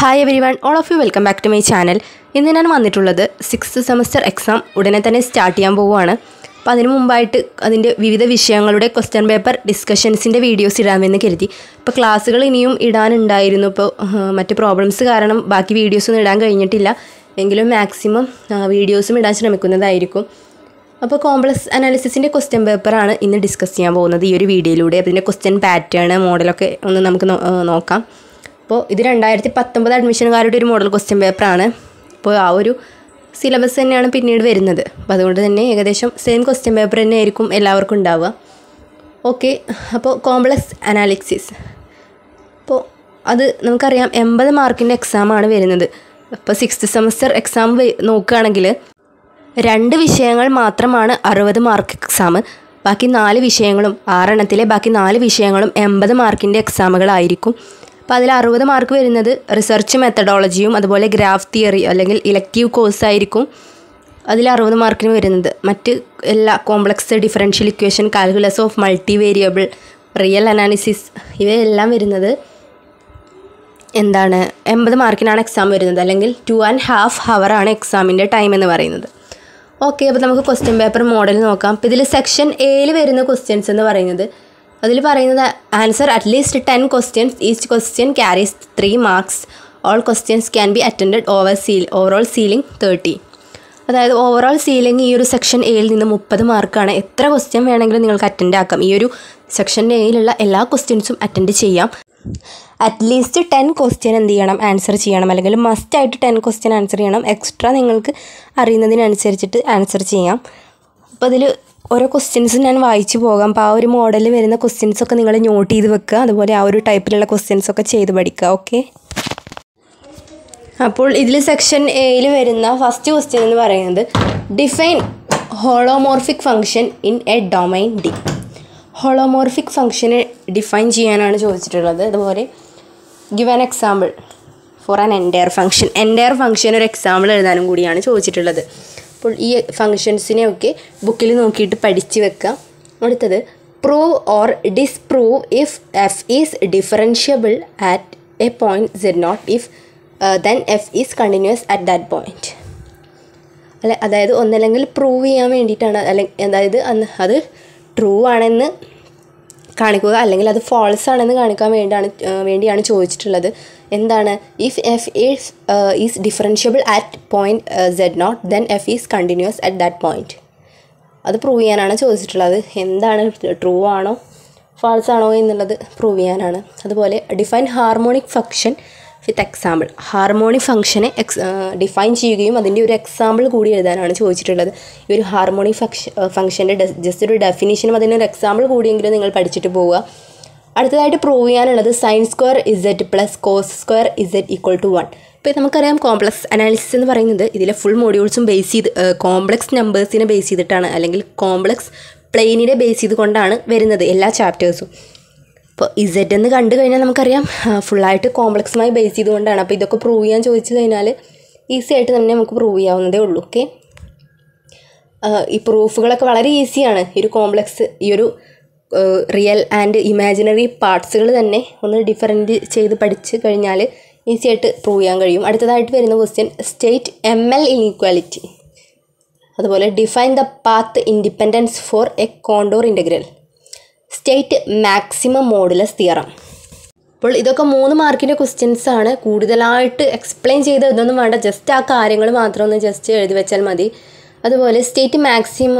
Hi everyone all of you welcome back to my channel ഇന്ന് ഞാൻ വന്നിട്ടുള്ളത് sixth semester exam ഉടനെ തന്നെ സ്റ്റാർട്ട് ചെയ്യാൻ പോവുകയാണ്. അപ്പോൾ അതിന് മുമ്പായിട്ട് അതിന്റെ വിവിധ വിഷയങ്ങളുടെ ക്വസ്റ്റ്യൻ പേപ്പർ ഡിസ്കഷൻസിന്റെ വീഡിയോസ് ഇടാമെന്ന് കരുതി. ഇപ്പോൾ ക്ലാസ്സുകൾ ഇനിയും ഇടാനുണ്ടായിരുന്നു. ഇപ്പോൾ മറ്റ് പ്രോബ്ലംസ് കാരണം ബാക്കി വീഡിയോസൊന്നും ഇടാൻ കഴിഞ്ഞിട്ടില്ല. എങ്കിലും മാക്സിമം വീഡിയോസും ഇടാൻ ശ്രമിക്കുന്നതായിരിക്കും. അപ്പോൾ കോംപ്ലക്സ് അനാലിസിസിന്റെ ക്വസ്റ്റ്യൻ പേപ്പറാണ് ഇന്ന് ഡിസ്കസ് ചെയ്യാൻ പോകുന്നത് ഈ ഒരു വീഡിയോയിലൂടെ അതിന്റെ ക്വസ്റ്റ്യൻ പാറ്റേൺ മോഡലൊക്കെ ഒന്ന് നമുക്ക് നോക്കാം. അപ്പോൾ ഇത് രണ്ടായിരത്തി പത്തൊമ്പത് അഡ്മിഷനുകാരുടെ ഒരു മോഡൽ ക്വസ്റ്റ്യൻ പേപ്പറാണ് അപ്പോൾ ആ ഒരു സിലബസ് തന്നെയാണ് പിന്നീട് വരുന്നത്. അപ്പോൾ അതുകൊണ്ട് തന്നെ ഏകദേശം സെയിം ക്വസ്റ്റ്യൻ പേപ്പർ തന്നെ ആയിരിക്കും എല്ലാവർക്കും ഉണ്ടാവുക. ഓക്കെ അപ്പോൾ കോംപ്ലക്സ് അനാലിസിസ് അപ്പോൾ അത് നമുക്കറിയാം എൺപത് മാർക്കിന്റെ എക്സാമാണ് വരുന്നത്. അപ്പോൾ സിക്സ്ത് സെമസ്റ്റർ എക്സാം നോക്കുകയാണെങ്കിൽ രണ്ട് വിഷയങ്ങൾ മാത്രമാണ് അറുപത് മാർക്ക് എക്സാം ബാക്കി നാല് വിഷയങ്ങളും ആറെണ്ണത്തിലെ ബാക്കി നാല് വിഷയങ്ങളും എൺപത് മാർക്കിന്റെ എക്സാമുകളായിരിക്കും അപ്പോൾ അതിൽ അറുപത് മാർക്ക് വരുന്നത് റിസർച്ച് മെത്തഡോളജിയും അതുപോലെ ഗ്രാഫ് തിയറി അല്ലെങ്കിൽ ഇലക്റ്റീവ് കോഴ്സായിരിക്കും അതിൽ അറുപത് മാർക്കിന് വരുന്നത്. മറ്റ് എല്ലാ complex differential equation calculus of multivariable real analysis ഇവയെല്ലാം വരുന്നത് എന്താണ്? എൺപത് മാർക്കിനാണ് എക്സാം വരുന്നത്. അല്ലെങ്കിൽ ടു ആൻഡ് ഹാഫ് ഹവറാണ് എക്സാമിന്റെ ടൈം എന്ന് പറയുന്നത്. ഓക്കെ അപ്പോൾ നമുക്ക് ക്വസ്റ്റ്യൻ പേപ്പർ മോഡൽ നോക്കാം. ഇതിൽ സെക്ഷൻ എയിൽ വരുന്ന ക്വസ്റ്റ്യൻസ് എന്ന് പറയുന്നത് അതിൽ പറയുന്നത് answer at least ten questions each question carries three marks all questions can be attend over ceil overall ceiling thirty അതായത് ഓവറോൾ സീലിംഗ് ഈ ഒരു സെക്ഷൻ എയിൽ നിന്ന് മുപ്പത് മാർക്കാണ് എത്ര ക്വസ്റ്റ്യൻ വേണമെങ്കിലും നിങ്ങൾക്ക് അറ്റൻഡ് ആക്കാം. ഈ ഒരു സെക്ഷൻ എയിലുള്ള എല്ലാ ക്വസ്റ്റ്യൻസും അറ്റൻഡ് ചെയ്യാം. അറ്റ്ലീസ്റ്റ് ടെൻ ക്വസ്റ്റ്യൻ എന്ത് ചെയ്യണം? ആൻസർ ചെയ്യണം. അല്ലെങ്കിൽ മസ്റ്റ് ആയിട്ട് ടെൻ ക്വസ്റ്റ്യൻ ആൻസർ ചെയ്യണം. എക്സ്ട്രാ നിങ്ങൾക്ക് അറിയുന്നതിനനുസരിച്ചിട്ട് ആൻസർ ചെയ്യാം. അപ്പോൾ അതിൽ ഓരോ ക്വസ്റ്റ്യൻസ് ഞാൻ വായിച്ചു പോകാം. അപ്പോൾ ആ ഒരു മോഡലിൽ വരുന്ന ക്വസ്റ്റ്യൻസൊക്കെ നിങ്ങൾ നോട്ട് ചെയ്ത് വെക്കുക. അതുപോലെ ആ ഒരു ടൈപ്പിലുള്ള ക്വസ്റ്റ്യൻസ് ഒക്കെ ചെയ്ത് പഠിക്കുക. ഓക്കെ അപ്പോൾ ഇതിൽ സെക്ഷൻ എയിൽ വരുന്ന ഫസ്റ്റ് ക്വസ്റ്റ്യൻ എന്ന് പറയുന്നത് define holomorphic function in a domain D holomorphic ഫംഗ്ഷനെ ഡിഫൈൻ ചെയ്യാനാണ് ചോദിച്ചിട്ടുള്ളത്. അതുപോലെ give an example for an entire function entire function ഒരു എക്സാമ്പിൾ എഴുതാനും കൂടിയാണ് ചോദിച്ചിട്ടുള്ളത്. അപ്പോൾ ഈ ഫംഗ്ഷൻസിനെയൊക്കെ ബുക്കിൽ നോക്കിയിട്ട് പഠിച്ചു വെക്കാം. അടുത്തത് prove or disprove if F is differentiable at a point Z naught if then F is continuous at that point അല്ലെ അതായത് ഒന്നല്ലെങ്കിൽ പ്രൂവ് ചെയ്യാൻ വേണ്ടിയിട്ടാണ് അല്ലെങ്കിൽ അതായത് അത് ട്രൂ ആണെന്ന് കാണിക്കുക അല്ലെങ്കിൽ അത് ഫോൾസ് ആണെന്ന് കാണിക്കാൻ വേണ്ടിയാണ് വേണ്ടിയാണ് ചോദിച്ചിട്ടുള്ളത്. എന്താണ്? If F is is differentiable at point Z naught then F is continuous at that point അത് പ്രൂവ് ചെയ്യാനാണ് ചോദിച്ചിട്ടുള്ളത്. എന്താണ് ട്രൂ ആണോ ഫാൾസ് ആണോ എന്നുള്ളത് പ്രൂവ് ചെയ്യാനാണ്. അതുപോലെ define harmonic function with example harmonic ഫംഗ്ഷനെ എക്സ് ഡിഫൈൻ ചെയ്യുകയും അതിന്റെ ഒരു എക്സാമ്പിൾ കൂടി എഴുതാനാണ് ചോദിച്ചിട്ടുള്ളത്. ഈ ഒരു ഹാർമോണിക് ഫംഗ്ഷ ഫംഗ്ഷന്റെ ജസ്റ്റ് ഒരു ഡെഫിനേഷനും ഒരു എക്സാമ്പിൾ കൂടിയെങ്കിലും നിങ്ങൾ പഠിച്ചിട്ട് പോവുക. അടുത്തതായിട്ട് പ്രൂവ് ചെയ്യാനുള്ളത് sine square ഇസെറ്റ് plus cos square ഇസെറ്റ് equal to one ഇപ്പോൾ നമുക്കറിയാം കോംപ്ലക്സ് അനാലിസിസ് എന്ന് പറയുന്നത് ഇതിലെ ഫുൾ മോഡ്യൂൾസും ബേസ് ചെയ്ത് കോംപ്ലക്സ് നമ്പേഴ്സിനെ ബേസ് ചെയ്തിട്ടാണ് അല്ലെങ്കിൽ കോംപ്ലക്സ് പ്ലെയിനിനെ ബേസ് ചെയ്ത് കൊണ്ടാണ് വരുന്നത് എല്ലാ ചാപ്റ്റേഴ്സും അപ്പോൾ ഇസെഡ് എന്ന് കണ്ടു കഴിഞ്ഞാൽ നമുക്കറിയാം ഫുള്ളായിട്ട് കോംപ്ലക്സുമായി ബേസ് ചെയ്തുകൊണ്ടാണ്. അപ്പോൾ ഇതൊക്കെ പ്രൂവ് ചെയ്യാൻ ചോദിച്ചു കഴിഞ്ഞാൽ ഈസി ആയിട്ട് തന്നെ നമുക്ക് പ്രൂവ് ചെയ്യാവുന്നതേ ഉള്ളൂ ഓക്കെ ഈ പ്രൂഫുകളൊക്കെ വളരെ ഈസിയാണ് ഈ ഒരു കോംപ്ലക്സ് ഈ ഒരു റിയൽ ആൻഡ് ഇമാജിനറി പാർട്സുകൾ തന്നെ ഒന്ന് ഡിഫറന്റ് ചെയ്ത് പഠിച്ച് കഴിഞ്ഞാൽ ഈസി ആയിട്ട് പ്രൂവ് ചെയ്യാൻ കഴിയും. അടുത്തതായിട്ട് വരുന്ന question state M L inequality അതുപോലെ define the path independence for a contour integral state maximum modulus theorem. അപ്പോൾ ഇതൊക്കെ മൂന്ന് മാർക്കിന്റെ ക്വസ്റ്റ്യൻസ് ആണ്. കൂടുതലായിട്ട് എക്സ്പ്ലെയിൻ ചെയ്ത് ഇതൊന്നും വേണ്ട. ജസ്റ്റ് ആ കാര്യങ്ങൾ മാത്രം ഒന്ന് ജസ്റ്റ് എഴുതി വെച്ചാൽ മതി. അതുപോലെ state maximum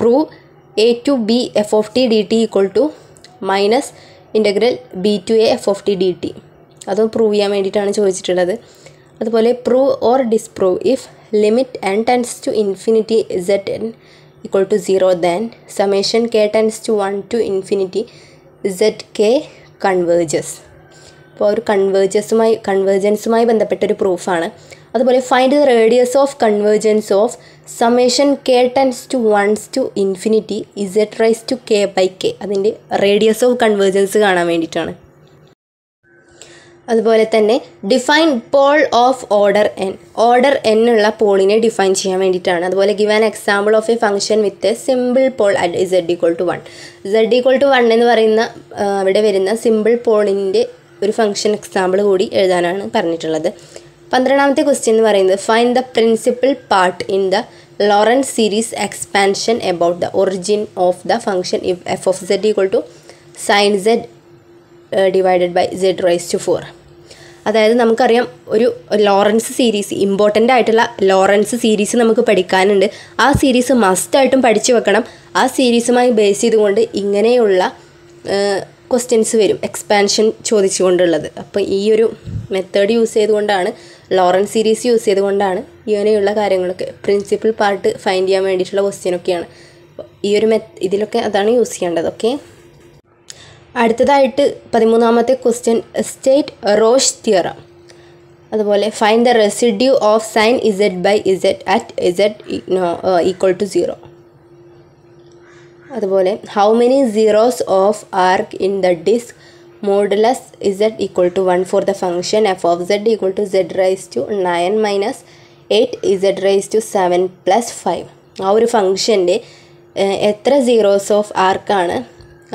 prove A to B F of T D T equal to minus integral B to A F of T D T അതും പ്രൂവ് ചെയ്യാൻ വേണ്ടിയിട്ടാണ് ചോദിച്ചിട്ടുള്ളത്. അതുപോലെ prove or disprove if limit N tends to infinity Z N equal to zero then summation K tends to one to infinity zk converges അപ്പോൾ ഒരു കൺവേർജസുമായി കൺവേർജൻസുമായി ബന്ധപ്പെട്ടൊരു പ്രൂഫാണ് അതുപോലെ find the radius of convergence of summation k tends to ones to infinity z raise to k by k അതിന്റെ radius of convergence കാണാൻ വേണ്ടിയിട്ടാണ്. അതുപോലെ തന്നെ define pole of order n order n ഉള്ള പോളിനെ ഡിഫൈൻ ചെയ്യാൻ വേണ്ടിയിട്ടാണ്. അതുപോലെ give an example of a function with a simple pole at z equal to one z equal to one എന്ന് പറയുന്ന അവിടെ വരുന്ന സിമ്പിൾ പോളിന്റെ ഒരു ഫംഗ്ഷൻ എക്സാമ്പിൾ കൂടി എഴുതാനാണ് പറഞ്ഞിട്ടുള്ളത്. പന്ത്രണ്ടാമത്തെ ക്വസ്റ്റ്യൻ എന്ന് പറയുന്നത് find the principal part in the Laurent series expansion about the origin of the function if f of z equal to sine z divided by z raise to four അതായത് നമുക്കറിയാം ഒരു Laurent series important ആയിട്ടുള്ള Laurent series നമുക്ക് പഠിക്കാനുണ്ട്. ആ series മസ്റ്റായിട്ടും പഠിച്ചു വെക്കണം. ആ സീരീസുമായി ബേസ് ചെയ്തുകൊണ്ട് ഇങ്ങനെയുള്ള ക്വസ്റ്റ്യൻസ് വരും എക്സ്പാൻഷൻ ചോദിച്ചുകൊണ്ടുള്ളത്. അപ്പോൾ ഈ ഒരു മെത്തേഡ് യൂസ് ചെയ്തുകൊണ്ടാണ് ലോറൻസ് സീരീസ് യൂസ് ചെയ്തുകൊണ്ടാണ് ഇങ്ങനെയുള്ള കാര്യങ്ങളൊക്കെ പ്രിൻസിപ്പൽ പാർട്ട് ഫൈൻഡ് ചെയ്യാൻ വേണ്ടിയിട്ടുള്ള ക്വസ്റ്റ്യനൊക്കെയാണ് ഈ ഒരു മെത്ത് ഇതിലൊക്കെ അതാണ് യൂസ് ചെയ്യേണ്ടത് ഓക്കെ അടുത്തതായിട്ട് പതിമൂന്നാമത്തെ ക്വസ്റ്റ്യൻ സ്റ്റേറ്റ് റോഷ് തിയറം അതുപോലെ find the residue of sine z by z at z equal to zero അതുപോലെ how many zeros of arc in the disc modulus z equal to one for the function f of z equal to z raise to nine minus eight z raise to seven plus five ആ ഒരു ഫംഗ്ഷന്റെ എത്ര zeros of ആർക്കാണ്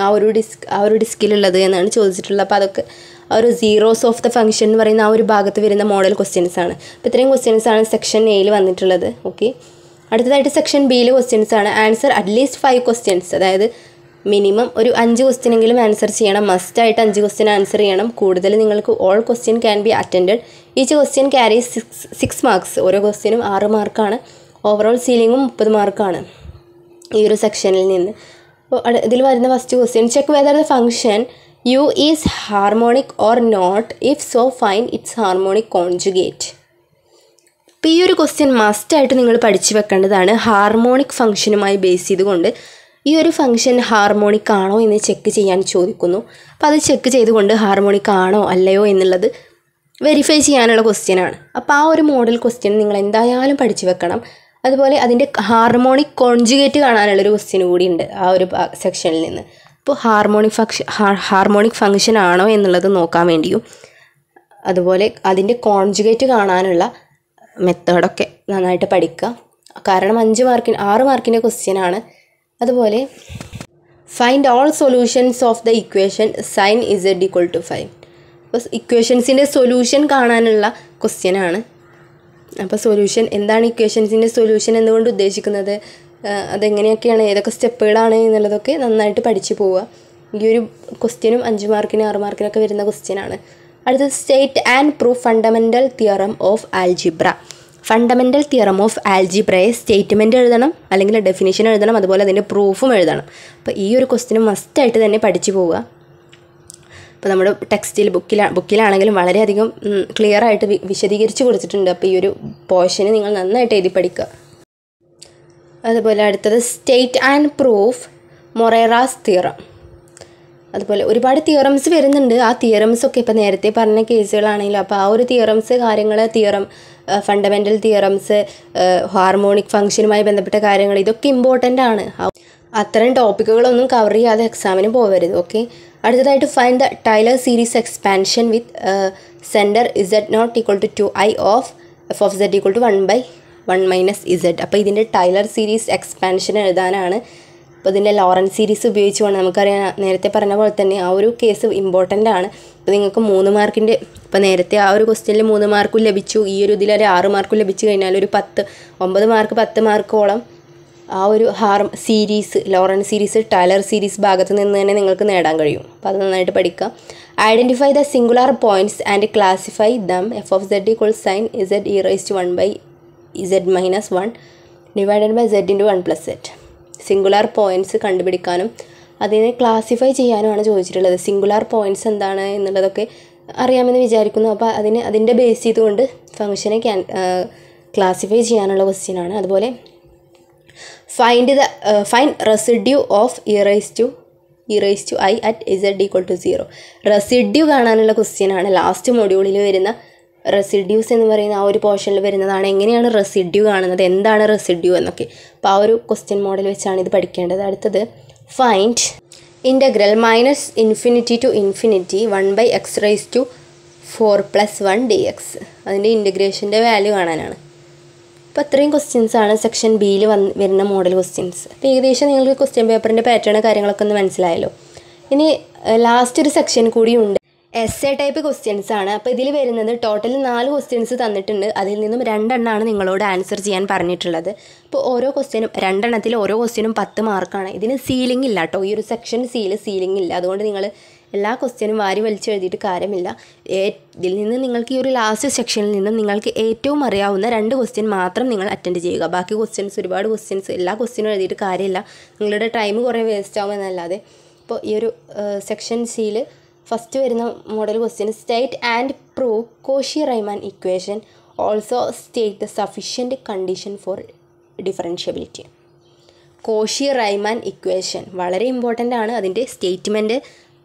ആ ഒരു disk ആ ഒരു ഡിസ്കിലുള്ളത് എന്നാണ് ചോദിച്ചിട്ടുള്ളത്. അപ്പോൾ അതൊക്കെ ആ ഒരു സീറോസ് ഓഫ് ദ ഫംഗ്ഷൻ എന്ന് പറയുന്ന ആ ഒരു ഭാഗത്ത് വരുന്ന മോഡൽ ക്വസ്റ്റ്യൻസ് ആണ്. അപ്പോൾ ഇത്രയും ക്വസ്റ്റ്യൻസ് ആണ് സെക്ഷൻ എയിൽ വന്നിട്ടുള്ളത്. ഓക്കെ അടുത്തതായിട്ട് സെക്ഷൻ ബിയിൽ ക്വസ്റ്റ്യൻസ് ആണ്. Answer at least five questions അതായത് മിനിമം ഒരു അഞ്ച് ക്വസ്റ്റ്യനെങ്കിലും ആൻസർ ചെയ്യണം. മസ്റ്റ് ആയിട്ട് അഞ്ച് ക്വസ്റ്റ്യൻ ആൻസർ ചെയ്യണം. കൂടുതൽ നിങ്ങൾക്ക് all question can be attend each question carry six six marks ഓരോ ക്വസ്റ്റ്യനും ആറ് മാർക്കാണ് ഓവറോൾ സീലിങ്ങും മുപ്പത് മാർക്കാണ് ഈ ഒരു സെക്ഷനിൽ നിന്ന്. ഇതിൽ വരുന്ന first question check whether the function u is harmonic or not if so find its harmonic conjugate അപ്പോൾ ഈ ഒരു ക്വസ്റ്റ്യൻ മസ്റ്റായിട്ട് നിങ്ങൾ പഠിച്ചു വെക്കേണ്ടതാണ്. ഹാർമോണിക് ഫംഗ്ഷനുമായി ബേസ് ചെയ്തുകൊണ്ട് ഈ ഒരു ഫംഗ്ഷൻ ഹാർമോണിക് ആണോ എന്ന് ചെക്ക് ചെയ്യാൻ ചോദിക്കുന്നു. അപ്പോൾ അത് ചെക്ക് ചെയ്തുകൊണ്ട് ഹാർമോണിക് ആണോ അല്ലയോ എന്നുള്ളത് വെരിഫൈ ചെയ്യാനുള്ള ക്വസ്റ്റ്യനാണ് അപ്പോൾ ആ ഒരു മോഡൽ ക്വസ്റ്റ്യൻ നിങ്ങൾ എന്തായാലും പഠിച്ചു വെക്കണം. അതുപോലെ അതിന്റെ ഹാർമോണിക് കോൺജുഗേറ്റ് കാണാനുള്ളൊരു ക്വസ്റ്റ്യൻ കൂടി ഉണ്ട് ആ ഒരു സെക്ഷനിൽ നിന്ന്. അപ്പോൾ ഹാർമോണിക് ഫംഗ്ഷൻ ഹാർമോണിക് ഫംഗ്ഷൻ ആണോ എന്നുള്ളത് നോക്കാൻ വേണ്ടിയും അതുപോലെ അതിന്റെ കോൺജുഗേറ്റ് കാണാനുള്ള മെത്തേഡൊക്കെ നന്നായിട്ട് പഠിക്കുക കാരണം അഞ്ച് മാർക്കിന് ആറ് മാർക്കിന്റെ ക്വസ്റ്റ്യൻ ആണ്. അതുപോലെ find all solutions of the equation sine z equal to five അപ്പോൾ ഇക്വേഷൻസിന്റെ സൊല്യൂഷൻ കാണാനുള്ള ക്വസ്റ്റ്യൻ ആണ്. അപ്പോൾ സൊല്യൂഷൻ എന്താണ് ഇക്വേഷൻസിന്റെ സൊല്യൂഷൻ എന്നുകൊണ്ട് ഉദ്ദേശിക്കുന്നത്? അതെങ്ങനെയൊക്കെയാണ്? ഏതൊക്കെ സ്റ്റെപ്പുകളാണ് എന്നുള്ളതൊക്കെ നന്നായിട്ട് പഠിച്ചു പോവുക. ഈ ഒരു ക്വസ്റ്റ്യനും അഞ്ച് മാർക്കിന് ആറ് മാർക്കിനൊക്കെ വരുന്ന ക്വസ്റ്റ്യനാണ് അടുത്തത് state and proof fundamental theorem of algebra fundamental theorem of ആൽജിബ്രയെ statement എഴുതണം അല്ലെങ്കിൽ ഡെഫിനേഷൻ എഴുതണം അതുപോലെ അതിന്റെ പ്രൂഫും എഴുതണം. അപ്പോൾ ഈ ഒരു ക്വസ്റ്റ്യൻ മസ്റ്റായിട്ട് തന്നെ പഠിച്ചു പോവുക. അപ്പോൾ നമ്മുടെ ടെക്സ്റ്റിൽ ബുക്കിലാ ബുക്കിലാണെങ്കിലും വളരെയധികം ക്ലിയർ ആയിട്ട് വിശദീകരിച്ച് കൊടുത്തിട്ടുണ്ട്. അപ്പോൾ ഈ ഒരു പോർഷന് നിങ്ങൾ നന്നായിട്ട് എഴുതി പഠിക്കുക. അതുപോലെ അടുത്തത് state and proof Morera's theorem അതുപോലെ ഒരുപാട് തിയറംസ് വരുന്നുണ്ട്. ആ തിയറംസ് ഒക്കെ ഇപ്പോൾ നേരത്തെ പറഞ്ഞ കേസുകളാണെങ്കിലും അപ്പോൾ ആ ഒരു തിയറംസ് കാര്യങ്ങൾ തിയറം ഫണ്ടമെന്റൽ തിയറംസ് ഹാർമോണിക് ഫംഗ്ഷനുമായി ബന്ധപ്പെട്ട കാര്യങ്ങൾ ഇതൊക്കെ ഇമ്പോർട്ടന്റ് ആണ്. അത്തരം ടോപ്പിക്കുകളൊന്നും കവർ ചെയ്യാതെ എക്സാമിന് പോകരുത് ഓക്കെ അടുത്തതായിട്ട് find the Taylor series expansion with centre z naught equal to two i of f of z equal to one by one minus z അപ്പോൾ ഇതിന്റെ ടൈലർ സീരീസ് എക്സ്പാൻഷൻ എഴുതാനാണ്. അപ്പോൾ ഇതിന്റെ ലോറൻ സീരീസ് ഉപയോഗിച്ചുകൊണ്ട് നമുക്കറിയാം നേരത്തെ പറഞ്ഞ പോലെ തന്നെ ആ ഒരു കേസ് ഇമ്പോർട്ടന്റ് ആണ്. അപ്പോൾ നിങ്ങൾക്ക് മൂന്ന് മാർക്കിന്റെ ഇപ്പോൾ നേരത്തെ ആ ഒരു ക്വസ്റ്റ്യനിൽ മൂന്ന് മാർക്കും ലഭിച്ചു. ഈ ഒരു ഇതിലൊരു ആറ് മാർക്കും ലഭിച്ചു കഴിഞ്ഞാൽ ഒരു പത്ത് ഒമ്പത് മാർക്ക് പത്ത് മാർക്കോളം ആ ഒരു harm series Laurent series Taylor series ഭാഗത്ത് നിന്ന് തന്നെ നിങ്ങൾക്ക് നേടാൻ കഴിയും. അപ്പോൾ അത് നന്നായിട്ട് പഠിക്കുക identify the singular points and classify them f of z equal sine z e raise one by z minus one divided by z into one plus z singular points കണ്ടുപിടിക്കാനും അതിനെ ക്ലാസിഫൈ ചെയ്യാനുമാണ് ചോദിച്ചിട്ടുള്ളത്. സിംഗുലാർ പോയിന്റ്സ് എന്താണ് എന്നുള്ളതൊക്കെ അറിയാമെന്ന് വിചാരിക്കുന്നു. അപ്പോൾ അതിന് അതിന്റെ ബേസ് ചെയ്തുകൊണ്ട് ഫംഗ്ഷനെ ക്യാൻ ക്ലാസിഫൈ ചെയ്യാനുള്ള ക്വസ്റ്റ്യൻ ആണ്. അതുപോലെ find the find residue of e raise to e raise to i at z equal to zero residue കാണാനുള്ള ക്വസ്റ്റ്യനാണ് ലാസ്റ്റ് മൊഡ്യൂളിൽ വരുന്ന റെസിഡ്യൂസ് എന്ന് പറയുന്ന ആ ഒരു പോർഷനിൽ വരുന്നതാണ് എങ്ങനെയാണ് റെസിഡ്യൂ കാണുന്നത്? എന്താണ് റെസിഡ്യൂ എന്നൊക്കെ. അപ്പോൾ ആ ഒരു ക്വസ്റ്റ്യൻ മോഡൽ വെച്ചാണ് ഇത് പഠിക്കേണ്ടത്. അടുത്തത് find integral minus infinity to infinity one by x raise to four plus one d x അതിന്റെ ഇന്റഗ്രേഷന്റെ വാല്യൂ കാണാനാണ്. അപ്പോൾ അത്രയും ആണ് സെക്ഷൻ ബിയിൽ വന്ന് വരുന്ന മോഡൽ ക്വസ്റ്റ്യൻസ് അപ്പോൾ ഏകദേശം നിങ്ങൾക്ക് ക്വസ്റ്റ്യൻ പേപ്പറിന്റെ പാറ്റേൺ കാര്യങ്ങളൊക്കെ ഒന്ന് മനസ്സിലായല്ലോ. ഇനി ലാസ്റ്റ് ഒരു സെക്ഷൻ കൂടിയുണ്ട് എസ് എ ടൈപ്പ് ക്വസ്റ്റ്യൻസ് ആണ്. അപ്പോൾ ഇതിൽ വരുന്നത് ടോട്ടൽ നാല് ക്വസ്റ്റ്യൻസ് തന്നിട്ടുണ്ട്. അതിൽ നിന്നും രണ്ടെണ്ണമാണ് നിങ്ങളോട് ആൻസർ ചെയ്യാൻ പറഞ്ഞിട്ടുള്ളത്. അപ്പോൾ ഓരോ ക്വസ്റ്റ്യനും രണ്ടെണ്ണത്തിൽ ഓരോ ക്വസ്റ്റ്യനും പത്ത് മാർക്കാണ് ഇതിന് സീലിംഗ് ഇല്ല കേട്ടോ ഈ ഒരു സെക്ഷൻ സീൽ സീലിംഗ് ഇല്ല. അതുകൊണ്ട് നിങ്ങൾ എല്ലാ ക്വസ്റ്റ്യനും വാരി വലിച്ചെഴുതിയിട്ട് കാര്യമില്ല. ഇതിൽ നിന്ന് നിങ്ങൾക്ക് ഈ ഒരു ലാസ്റ്റ് സെക്ഷനിൽ നിന്നും നിങ്ങൾക്ക് ഏറ്റവും അറിയാവുന്ന രണ്ട് ക്വസ്റ്റ്യൻ മാത്രം നിങ്ങൾ അറ്റൻഡ് ചെയ്യുക. ബാക്കി ക്വസ്റ്റ്യൻസ് ഒരുപാട് ക്വസ്റ്റ്യൻസ് എല്ലാ ക്വസ്റ്റ്യനും എഴുതിയിട്ട് കാര്യമില്ല. നിങ്ങളുടെ ടൈം കുറേ വേസ്റ്റ് ആവുമെന്നല്ലാതെ ഇപ്പോൾ ഈ ഒരു സെക്ഷൻ സിയിൽ ഫസ്റ്റ് വരുന്ന model question state and prove Cauchy Riemann equation also state the sufficient condition for differentiability Cauchy Riemann equation വളരെ ഇമ്പോർട്ടന്റ് ആണ്. അതിന്റെ സ്റ്റേറ്റ്മെന്റ്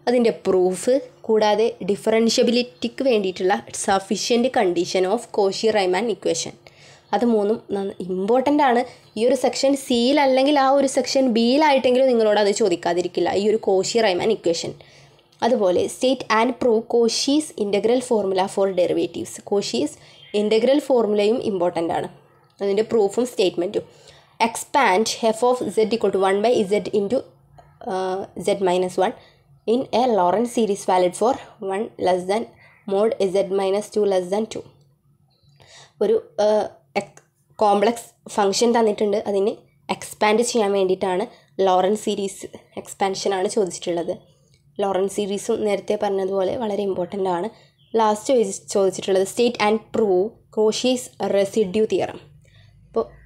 അതിന്റെ പ്രൂഫ് കൂടാതെ ഡിഫറൻഷ്യബിലിറ്റിക്ക് വേണ്ടിയിട്ടുള്ള sufficient condition of Cauchy Riemann equation അത് മൂന്നും ഇമ്പോർട്ടന്റ് ആണ്. ഈ ഒരു സെക്ഷൻ സിയിൽ അല്ലെങ്കിൽ ആ ഒരു സെക്ഷൻ ബിയിലായിട്ടെങ്കിലും നിങ്ങളോട് അത് ചോദിക്കാതിരിക്കില്ല. ഈ ഒരു കോഷി റൈമാൻ ഇക്വേഷൻ അതുപോലെ state and prove Cauchy's integral formula for derivatives Cauchy's integral ഫോർമുലയും important ആണ്. അതിന്റെ പ്രൂഫും സ്റ്റേറ്റ്മെന്റും expand f of z equal to one by z into z minus one in a Laurent series valid for one less than mod z minus two less than two ഒരു complex function തന്നിട്ടുണ്ട്. അതിന് expand ചെയ്യാൻ വേണ്ടിയിട്ടാണ് Lawrence series എക്സ്പാൻഷനാണ് ചോദിച്ചിട്ടുള്ളത്. Lawrence സീരീസും നേരത്തെ പറഞ്ഞതുപോലെ വളരെ ഇമ്പോർട്ടന്റ് ആണ്. ലാസ്റ്റ് ചോദിച്ചിട്ടുള്ളത് state and prove Cauchy's residue theorem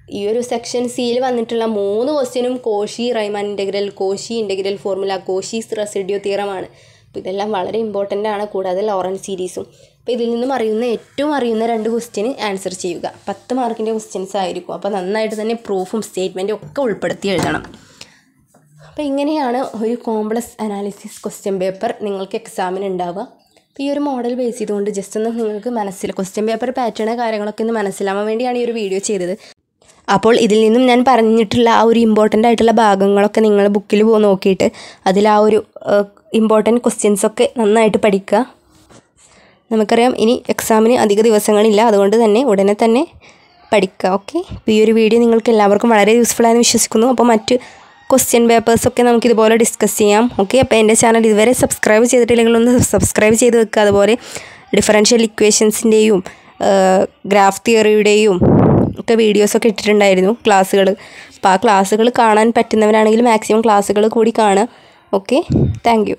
ഈ ഒരു സെക്ഷൻ സിയിൽ വന്നിട്ടുള്ള മൂന്ന് ക്വസ്റ്റ്യനും Cauchy Riemann integral Cauchy integral formula Cauchy's residue തിയറമാണ് അപ്പോൾ ഇതെല്ലാം വളരെ ഇമ്പോർട്ടന്റ് ആണ് കൂടാതെ ലോറൻ സീരീസും അപ്പോൾ ഇതിൽ നിന്നും അറിയുന്ന ഏറ്റവും അറിയുന്ന രണ്ട് ക്വസ്റ്റ്യന് ആൻസർ ചെയ്യുക. പത്ത് മാർക്കിന്റെ ക്വസ്റ്റ്യൻസ് ആയിരിക്കും. അപ്പോൾ നന്നായിട്ട് തന്നെ പ്രൂഫും സ്റ്റേറ്റ്മെന്റും ഒക്കെ ഉൾപ്പെടുത്തി എഴുതണം. അപ്പോൾ ഇങ്ങനെയാണ് ഒരു കോംപ്ലക്സ് അനാലിസിസ് ക്വസ്റ്റ്യൻ പേപ്പർ നിങ്ങൾക്ക് എക്സാമിന് ഉണ്ടാവുക. അപ്പോൾ ഈ ഒരു മോഡൽ ബേസ് ചെയ്തുകൊണ്ട് ജസ്റ്റ് ഒന്ന് നിങ്ങൾക്ക് മനസ്സിൽ ക്വസ്റ്റ്യൻ പേപ്പർ പാറ്റേൺ കാര്യങ്ങളൊക്കെ ഒന്ന് മനസ്സിലാവാൻ വേണ്ടിയാണ് ഈ ഒരു വീഡിയോ ചെയ്തത്. അപ്പോൾ ഇതിൽ നിന്നും ഞാൻ പറഞ്ഞിട്ടുള്ള ആ ഒരു ഇമ്പോർട്ടന്റ് ആയിട്ടുള്ള ഭാഗങ്ങളൊക്കെ നിങ്ങൾ ബുക്കിൽ പോയി നോക്കിയിട്ട് അതിൽ ആ ഒരു ഇമ്പോർട്ടന്റ് ക്വസ്റ്റ്യൻസൊക്കെ നന്നായിട്ട് പഠിക്കുക. നമുക്കറിയാം ഇനി എക്സാമിന് അധിക ദിവസങ്ങളില്ല. അതുകൊണ്ട് തന്നെ ഉടനെ തന്നെ പഠിക്കുക. ഓക്കെ അപ്പോൾ ഈ ഒരു വീഡിയോ നിങ്ങൾക്ക് എല്ലാവർക്കും വളരെ യൂസ്ഫുൾ ആയെന്ന് വിശ്വസിക്കുന്നു. അപ്പോൾ മറ്റ് ക്വസ്റ്റ്യൻ പേപ്പേഴ്സൊക്കെ നമുക്ക് ഇതുപോലെ ഡിസ്കസ് ചെയ്യാം. ഓക്കെ അപ്പോൾ എന്റെ ചാനൽ ഇതുവരെ സബ്സ്ക്രൈബ് ചെയ്തിട്ടില്ലെങ്കിൽ ഒന്ന് സബ്സ്ക്രൈബ് ചെയ്ത് വെക്കുക. അതുപോലെ ഡിഫറൻഷ്യൽ ഇക്വേഷൻസിന്റെയും ഗ്രാഫ് തിയറിയുടെയും ഒക്കെ വീഡിയോസൊക്കെ ഇട്ടിട്ടുണ്ടായിരുന്നു ക്ലാസ്സുകൾ അപ്പോൾ ആ ക്ലാസ്സുകൾ കാണാൻ പറ്റുന്നവരാണെങ്കിൽ മാക്സിമം ക്ലാസ്സുകൾ കൂടി കാണുക. Okay thank